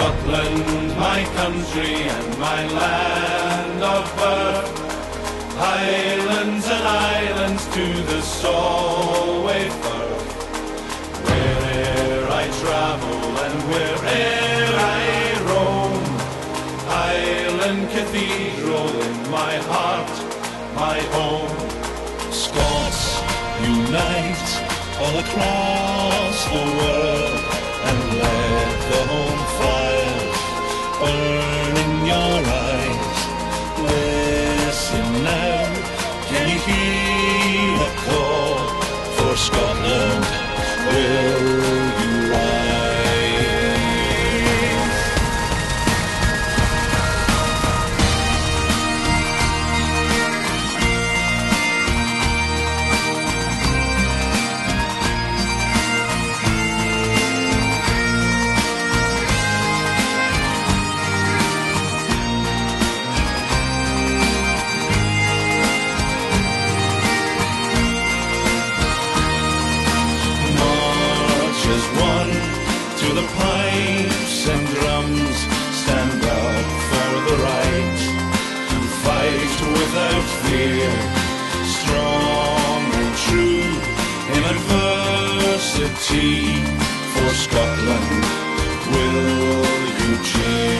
Scotland, my country and my land of birth. Highlands and islands to the Solway Firth. Where'er I travel and where'er I roam, Highland Cathedral in my heart, my home. Scots unite all across the world and let the home can you hear as one to the pipes and drums. Stand up for the right and fight without fear. Strong and true in adversity for Scotland. Will you cheer?